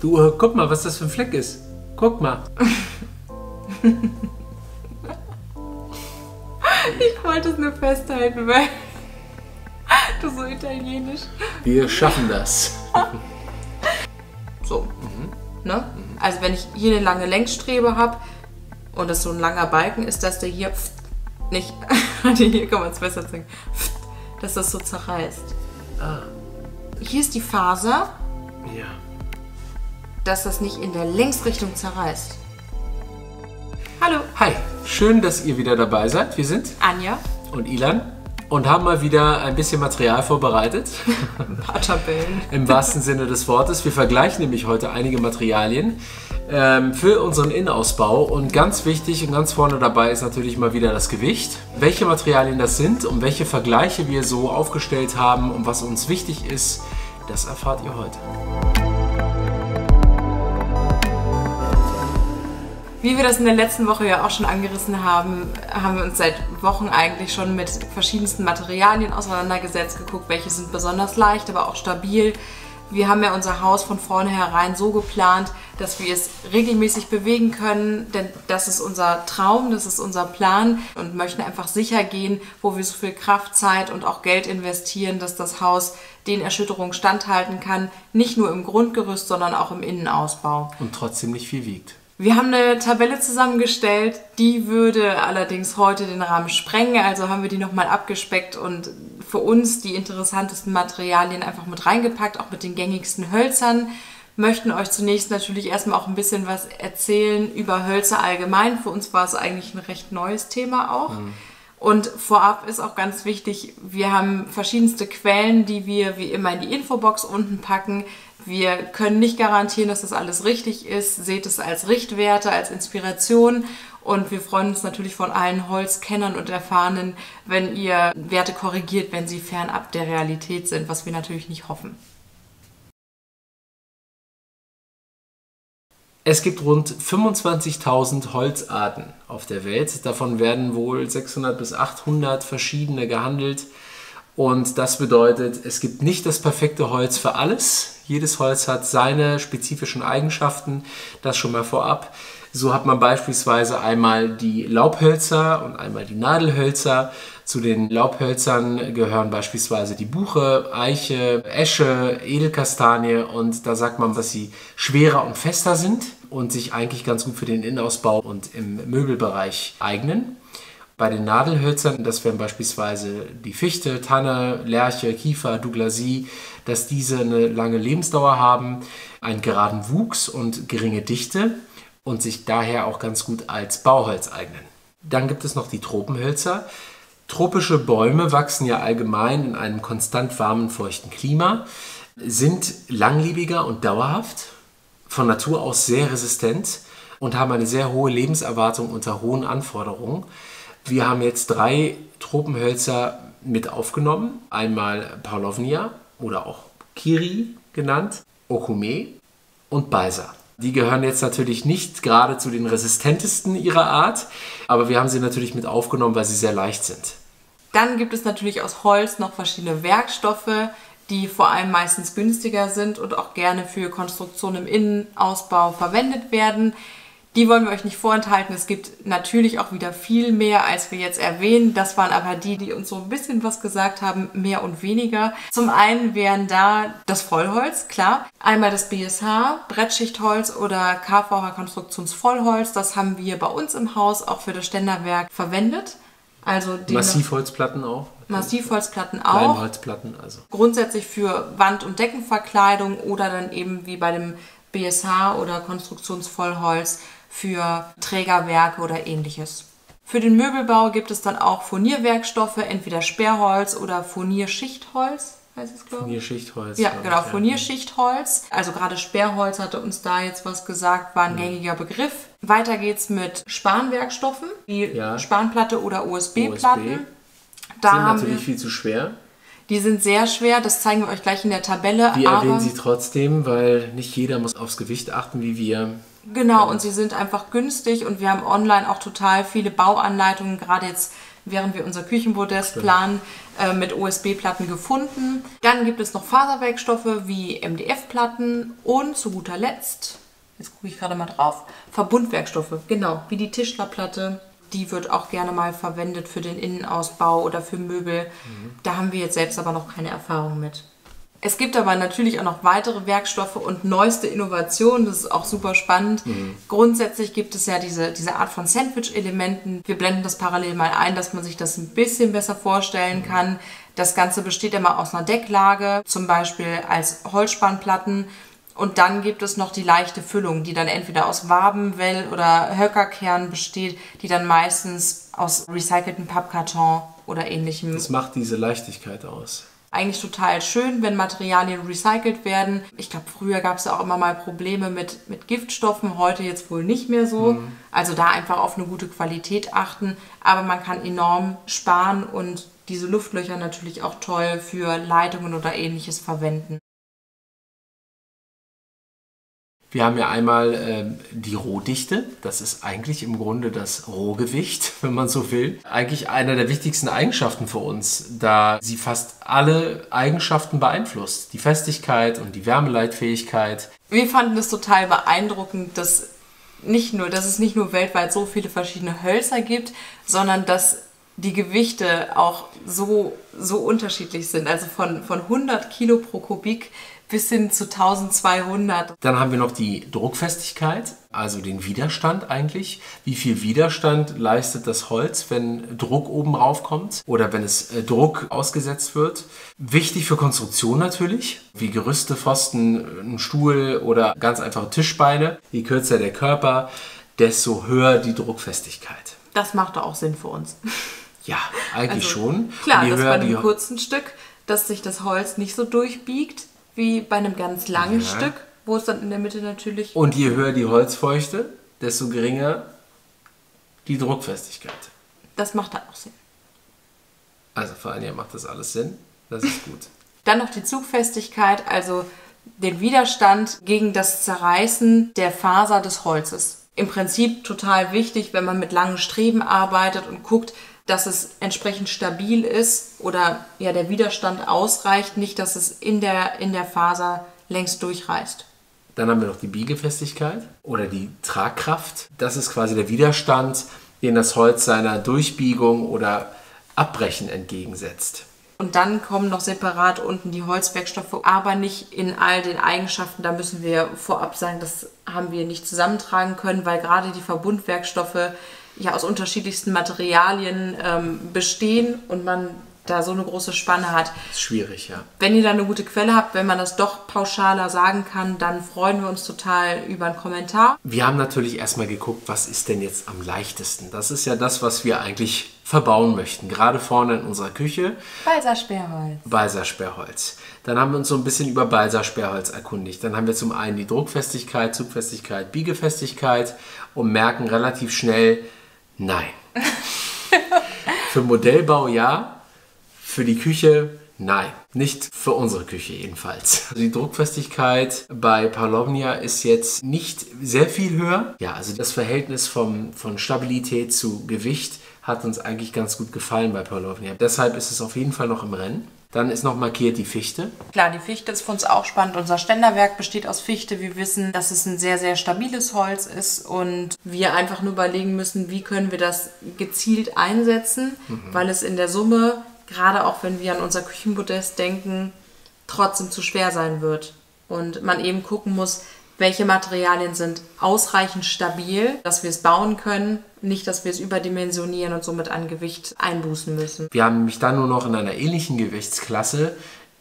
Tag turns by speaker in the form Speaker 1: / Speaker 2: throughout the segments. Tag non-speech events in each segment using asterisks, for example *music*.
Speaker 1: Du, äh, guck mal, was das für ein Fleck ist. Guck mal. *laughs*
Speaker 2: Ich wollte es nur festhalten, weil du so italienisch.
Speaker 1: Wir schaffen das. *laughs*
Speaker 2: So. Ne? Also wenn ich hier eine lange Längsstrebe habe und das so ein langer Balken ist, dass der hier pft, nicht, *laughs* hier kann man es besser pft, dass das so zerreißt.
Speaker 1: Ah,
Speaker 2: Hier ist die Faser,
Speaker 1: ja.
Speaker 2: Dass das nicht in der Längsrichtung zerreißt. Hallo,
Speaker 1: Hi, schön, dass ihr wieder dabei seid. Wir sind
Speaker 2: Anja.
Speaker 1: und Ilan und haben mal wieder ein bisschen Material vorbereitet.
Speaker 2: Ein paar Tabellen. *laughs*
Speaker 1: Im wahrsten Sinne des Wortes. Wir vergleichen nämlich heute einige Materialien ähm, für unseren Innenausbau. Und ganz wichtig und ganz vorne dabei ist natürlich mal wieder das Gewicht. Welche Materialien das sind und welche Vergleiche wir so aufgestellt haben und was uns wichtig ist, das erfahrt ihr heute.
Speaker 2: Wie wir das in der letzten Woche ja auch schon angerissen haben, haben wir uns seit Wochen eigentlich schon mit verschiedensten Materialien auseinandergesetzt, geguckt, welche sind besonders leicht, aber auch stabil. Wir haben ja unser Haus von vornherein so geplant, dass wir es regelmäßig bewegen können, denn das ist unser Traum, das ist unser Plan und möchten einfach sicher gehen, wo wir so viel Kraft, Zeit und auch Geld investieren, dass das Haus den Erschütterungen standhalten kann, nicht nur im Grundgerüst, sondern auch im Innenausbau.
Speaker 1: Und trotzdem nicht viel wiegt.
Speaker 2: Wir haben eine Tabelle zusammengestellt, die würde allerdings heute den Rahmen sprengen, also haben wir die nochmal abgespeckt und für uns die interessantesten Materialien einfach mit reingepackt, auch mit den gängigsten Hölzern. Möchten euch zunächst natürlich erstmal auch ein bisschen was erzählen über Hölzer allgemein. Für uns war es eigentlich ein recht neues Thema auch. Und vorab ist auch ganz wichtig, wir haben verschiedenste Quellen, die wir wie immer in die Infobox unten packen. Wir können nicht garantieren, dass das alles richtig ist. Seht es als Richtwerte, als Inspiration. Und wir freuen uns natürlich von allen Holzkennern und Erfahrenen, wenn ihr Werte korrigiert, wenn sie fernab der Realität sind, was wir natürlich nicht hoffen.
Speaker 1: Es gibt rund 25.000 Holzarten auf der Welt. Davon werden wohl 600 bis 800 verschiedene gehandelt. Und das bedeutet, es gibt nicht das perfekte Holz für alles. Jedes Holz hat seine spezifischen Eigenschaften. Das schon mal vorab. So hat man beispielsweise einmal die Laubhölzer und einmal die Nadelhölzer. Zu den Laubhölzern gehören beispielsweise die Buche, Eiche, Esche, Edelkastanie und da sagt man, dass sie schwerer und fester sind und sich eigentlich ganz gut für den Innenausbau und im Möbelbereich eignen. Bei den Nadelhölzern, das wären beispielsweise die Fichte, Tanne, Lärche, Kiefer, Douglasie, dass diese eine lange Lebensdauer haben, einen geraden Wuchs und geringe Dichte und sich daher auch ganz gut als Bauholz eignen. Dann gibt es noch die Tropenhölzer. Tropische Bäume wachsen ja allgemein in einem konstant warmen, feuchten Klima, sind langlebiger und dauerhaft, von Natur aus sehr resistent und haben eine sehr hohe Lebenserwartung unter hohen Anforderungen. Wir haben jetzt drei Tropenhölzer mit aufgenommen. Einmal Paulovnia oder auch Kiri genannt, Okume und Balsa. Die gehören jetzt natürlich nicht gerade zu den resistentesten ihrer Art, aber wir haben sie natürlich mit aufgenommen, weil sie sehr leicht sind.
Speaker 2: Dann gibt es natürlich aus Holz noch verschiedene Werkstoffe, die vor allem meistens günstiger sind und auch gerne für Konstruktion im Innenausbau verwendet werden. Die wollen wir euch nicht vorenthalten. Es gibt natürlich auch wieder viel mehr, als wir jetzt erwähnen. Das waren aber die, die uns so ein bisschen was gesagt haben, mehr und weniger. Zum einen wären da das Vollholz, klar. Einmal das BSH, Brettschichtholz oder KVH Konstruktionsvollholz. Das haben wir bei uns im Haus auch für das Ständerwerk verwendet. Also die
Speaker 1: Massivholzplatten auch.
Speaker 2: Massivholzplatten auch.
Speaker 1: Kleinholzplatten, also.
Speaker 2: Grundsätzlich für Wand- und Deckenverkleidung oder dann eben wie bei dem BSH oder Konstruktionsvollholz für Trägerwerke oder ähnliches. Für den Möbelbau gibt es dann auch Furnierwerkstoffe, entweder Sperrholz oder Furnierschichtholz, heißt es, glaube ich.
Speaker 1: Furnierschichtholz.
Speaker 2: Ja, genau,
Speaker 1: ich,
Speaker 2: Furnierschichtholz. Also gerade Sperrholz hatte uns da jetzt was gesagt, war ein gängiger Begriff. Weiter geht's mit Spanwerkstoffen, wie
Speaker 1: Ja.
Speaker 2: Spanplatte oder USB-Platten.
Speaker 1: USB.
Speaker 2: Da
Speaker 1: Sind
Speaker 2: haben
Speaker 1: natürlich
Speaker 2: wir,
Speaker 1: viel zu schwer.
Speaker 2: Die sind sehr schwer, das zeigen wir euch gleich in der Tabelle.
Speaker 1: Wir
Speaker 2: aber
Speaker 1: erwähnen sie trotzdem, weil nicht jeder muss aufs Gewicht achten, wie wir.
Speaker 2: Genau, und sie sind einfach günstig und wir haben online auch total viele Bauanleitungen, gerade jetzt während wir unser Küchenmodest planen, äh, mit OSB-Platten gefunden. Dann gibt es noch Faserwerkstoffe wie MDF-Platten und zu guter Letzt, jetzt gucke ich gerade mal drauf, Verbundwerkstoffe, genau, wie die Tischlerplatte. Die wird auch gerne mal verwendet für den Innenausbau oder für Möbel. Mhm. Da haben wir jetzt selbst aber noch keine Erfahrung mit. Es gibt aber natürlich auch noch weitere Werkstoffe und neueste Innovationen. Das ist auch super spannend. Mhm. Grundsätzlich gibt es ja diese, diese Art von Sandwich-Elementen. Wir blenden das parallel mal ein, dass man sich das ein bisschen besser vorstellen mhm. kann. Das Ganze besteht immer aus einer Decklage, zum Beispiel als Holzspannplatten. Und dann gibt es noch die leichte Füllung, die dann entweder aus Wabenwell oder Höckerkern besteht, die dann meistens aus recycelten Pappkarton oder ähnlichem.
Speaker 1: Das macht diese Leichtigkeit aus
Speaker 2: eigentlich total schön, wenn Materialien recycelt werden. Ich glaube, früher gab es auch immer mal Probleme mit, mit Giftstoffen, heute jetzt wohl nicht mehr so. Mhm. Also da einfach auf eine gute Qualität achten. Aber man kann enorm sparen und diese Luftlöcher natürlich auch toll für Leitungen oder ähnliches verwenden.
Speaker 1: Wir haben ja einmal ähm, die Rohdichte. Das ist eigentlich im Grunde das Rohgewicht, *laughs* wenn man so will. Eigentlich eine der wichtigsten Eigenschaften für uns, da sie fast alle Eigenschaften beeinflusst. Die Festigkeit und die Wärmeleitfähigkeit.
Speaker 2: Wir fanden es total beeindruckend, dass nicht nur, dass es nicht nur weltweit so viele verschiedene Hölzer gibt, sondern dass die Gewichte auch so, so unterschiedlich sind. Also von, von 100 Kilo pro Kubik bis hin zu 1200.
Speaker 1: Dann haben wir noch die Druckfestigkeit, also den Widerstand eigentlich. Wie viel Widerstand leistet das Holz, wenn Druck oben rauf kommt oder wenn es äh, Druck ausgesetzt wird. Wichtig für Konstruktion natürlich, wie Gerüste, Pfosten, ein Stuhl oder ganz einfache Tischbeine. Je kürzer der Körper, desto höher die Druckfestigkeit.
Speaker 2: Das macht auch Sinn für uns.
Speaker 1: Ja, eigentlich also, schon.
Speaker 2: Klar, das bei einem kurzen Stück, dass sich das Holz nicht so durchbiegt, wie bei einem ganz langen ja. Stück, wo es dann in der Mitte natürlich.
Speaker 1: Und je höher die Holzfeuchte, desto geringer die Druckfestigkeit.
Speaker 2: Das macht dann auch Sinn.
Speaker 1: Also vor allem macht das alles Sinn. Das ist gut. *laughs*
Speaker 2: dann noch die Zugfestigkeit, also den Widerstand gegen das Zerreißen der Faser des Holzes. Im Prinzip total wichtig, wenn man mit langen Streben arbeitet und guckt, dass es entsprechend stabil ist oder ja der Widerstand ausreicht, nicht dass es in der, in der Faser längst durchreißt.
Speaker 1: Dann haben wir noch die Biegefestigkeit oder die Tragkraft. Das ist quasi der Widerstand, den das Holz seiner Durchbiegung oder Abbrechen entgegensetzt.
Speaker 2: Und dann kommen noch separat unten die Holzwerkstoffe, aber nicht in all den Eigenschaften. Da müssen wir vorab sagen, das haben wir nicht zusammentragen können, weil gerade die Verbundwerkstoffe ja aus unterschiedlichsten Materialien ähm, bestehen und man da so eine große Spanne hat.
Speaker 1: Das ist schwierig, ja.
Speaker 2: Wenn ihr da eine gute Quelle habt, wenn man das doch pauschaler sagen kann, dann freuen wir uns total über einen Kommentar.
Speaker 1: Wir haben natürlich erstmal geguckt, was ist denn jetzt am leichtesten? Das ist ja das, was wir eigentlich verbauen möchten. Gerade vorne in unserer Küche.
Speaker 2: Balsa-Sperrholz.
Speaker 1: Balsa-Sperrholz. Dann haben wir uns so ein bisschen über Balsa-Sperrholz erkundigt. Dann haben wir zum einen die Druckfestigkeit, Zugfestigkeit, Biegefestigkeit und merken relativ schnell, Nein. *laughs* für Modellbau ja, für die Küche nein. Nicht für unsere Küche jedenfalls. Die Druckfestigkeit bei Palovnia ist jetzt nicht sehr viel höher. Ja, also das Verhältnis vom, von Stabilität zu Gewicht hat uns eigentlich ganz gut gefallen bei Palovnia. Deshalb ist es auf jeden Fall noch im Rennen. Dann ist noch markiert die Fichte.
Speaker 2: Klar, die Fichte ist für uns auch spannend. Unser Ständerwerk besteht aus Fichte. Wir wissen, dass es ein sehr, sehr stabiles Holz ist und wir einfach nur überlegen müssen, wie können wir das gezielt einsetzen, mhm. weil es in der Summe, gerade auch wenn wir an unser Küchenmodest denken, trotzdem zu schwer sein wird. Und man eben gucken muss, welche Materialien sind ausreichend stabil, dass wir es bauen können, nicht, dass wir es überdimensionieren und somit an Gewicht einbußen müssen.
Speaker 1: Wir haben nämlich dann nur noch in einer ähnlichen Gewichtsklasse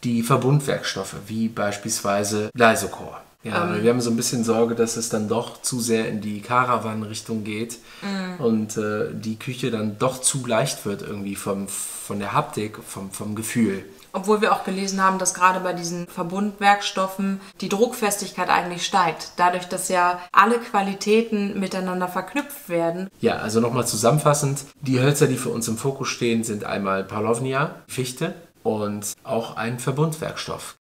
Speaker 1: die Verbundwerkstoffe, wie beispielsweise Lysocor. Ja, ähm. wir haben so ein bisschen Sorge, dass es dann doch zu sehr in die Caravan-Richtung geht mm. und äh, die Küche dann doch zu leicht wird irgendwie vom, von der Haptik, vom, vom Gefühl.
Speaker 2: Obwohl wir auch gelesen haben, dass gerade bei diesen Verbundwerkstoffen die Druckfestigkeit eigentlich steigt. Dadurch, dass ja alle Qualitäten miteinander verknüpft werden.
Speaker 1: Ja, also nochmal zusammenfassend. Die Hölzer, die für uns im Fokus stehen, sind einmal Palovnia, Fichte und auch ein Verbundwerkstoff.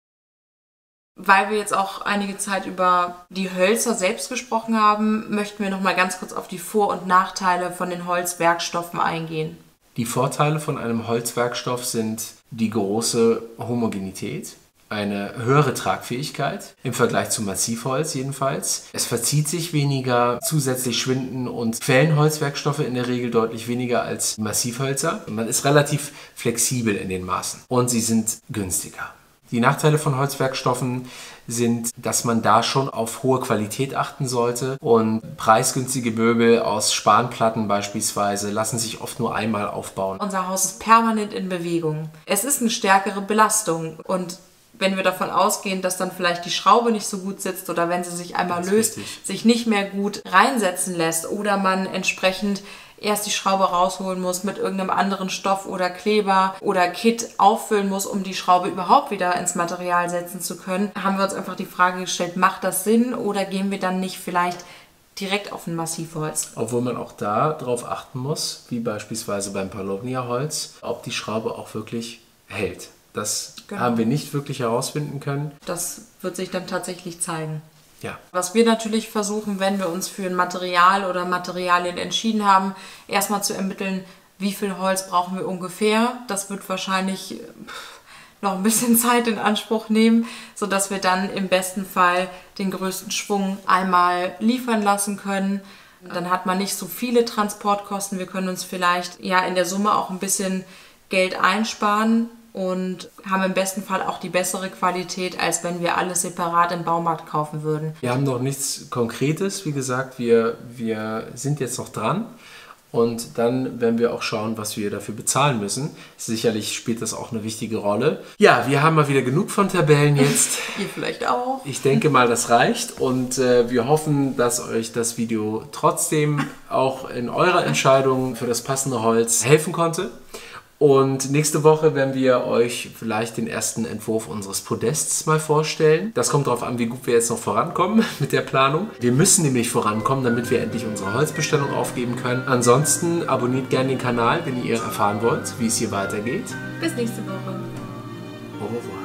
Speaker 2: Weil wir jetzt auch einige Zeit über die Hölzer selbst gesprochen haben, möchten wir noch mal ganz kurz auf die Vor- und Nachteile von den Holzwerkstoffen eingehen.
Speaker 1: Die Vorteile von einem Holzwerkstoff sind die große Homogenität, eine höhere Tragfähigkeit im Vergleich zu Massivholz jedenfalls. Es verzieht sich weniger, zusätzlich schwinden und quellen Holzwerkstoffe in der Regel deutlich weniger als Massivhölzer. Man ist relativ flexibel in den Maßen und sie sind günstiger. Die Nachteile von Holzwerkstoffen sind, dass man da schon auf hohe Qualität achten sollte und preisgünstige Möbel aus Spanplatten beispielsweise lassen sich oft nur einmal aufbauen.
Speaker 2: Unser Haus ist permanent in Bewegung. Es ist eine stärkere Belastung und wenn wir davon ausgehen, dass dann vielleicht die Schraube nicht so gut sitzt oder wenn sie sich einmal löst, richtig. sich nicht mehr gut reinsetzen lässt oder man entsprechend erst die Schraube rausholen muss mit irgendeinem anderen Stoff oder Kleber oder Kit auffüllen muss, um die Schraube überhaupt wieder ins Material setzen zu können, haben wir uns einfach die Frage gestellt, macht das Sinn oder gehen wir dann nicht vielleicht direkt auf ein Massivholz.
Speaker 1: Obwohl man auch da darauf achten muss, wie beispielsweise beim Palovnia-Holz, ob die Schraube auch wirklich hält. Das genau. haben wir nicht wirklich herausfinden können.
Speaker 2: Das wird sich dann tatsächlich zeigen.
Speaker 1: Ja.
Speaker 2: Was wir natürlich versuchen, wenn wir uns für ein Material oder Materialien entschieden haben, erstmal zu ermitteln, wie viel Holz brauchen wir ungefähr. Das wird wahrscheinlich noch ein bisschen *laughs* Zeit in Anspruch nehmen, sodass wir dann im besten Fall den größten Schwung einmal liefern lassen können. Dann hat man nicht so viele Transportkosten. Wir können uns vielleicht ja in der Summe auch ein bisschen Geld einsparen und haben im besten Fall auch die bessere Qualität, als wenn wir alles separat im Baumarkt kaufen würden.
Speaker 1: Wir haben noch nichts Konkretes, wie gesagt, wir, wir sind jetzt noch dran. Und dann werden wir auch schauen, was wir dafür bezahlen müssen. Sicherlich spielt das auch eine wichtige Rolle. Ja, wir haben mal wieder genug von Tabellen jetzt. *laughs*
Speaker 2: Ihr vielleicht auch.
Speaker 1: Ich denke mal, das reicht. Und äh, wir hoffen, dass euch das Video trotzdem auch in eurer Entscheidung für das passende Holz helfen konnte. Und nächste Woche werden wir euch vielleicht den ersten Entwurf unseres Podests mal vorstellen. Das kommt darauf an, wie gut wir jetzt noch vorankommen *laughs* mit der Planung. Wir müssen nämlich vorankommen, damit wir endlich unsere Holzbestellung aufgeben können. Ansonsten abonniert gerne den Kanal, wenn ihr erfahren wollt, wie es hier weitergeht.
Speaker 2: Bis nächste Woche.
Speaker 1: Au revoir.